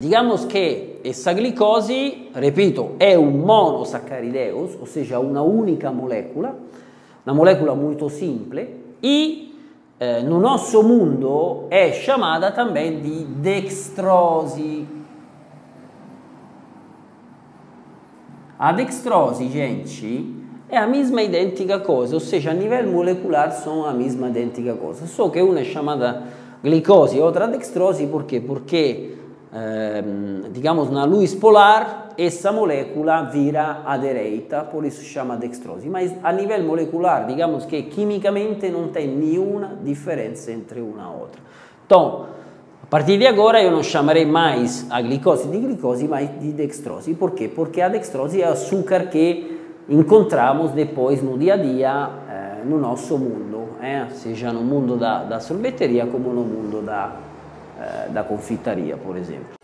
Digamos que essa glicose, repito, é um monossaccarideus, ou seja, uma única molécula, uma molécula muito simples, e eh, no nosso mundo é chamada também de dextrose. A dextrose, gente, é a mesma idêntica coisa, ou seja, a nível molecular são a mesma idêntica coisa, só que uma é chamada glicose outra dextrose, por quê? Porque Ehm, digamos, na luz polar, essa molécula vira adereita, por isso chama dextrose. Mas a nível molecular, digamos que quimicamente não tem nenhuma diferença entre uma e outra. Então, a partir de agora eu não chamarei mais a glicose de glicose, mas de dextrose. Por quê? Porque a dextrose é o açúcar que encontramos depois no dia a dia eh, no nosso mundo, eh? seja no mundo da, da sorveteria como no mundo da, eh, da confeitaria, por exemplo.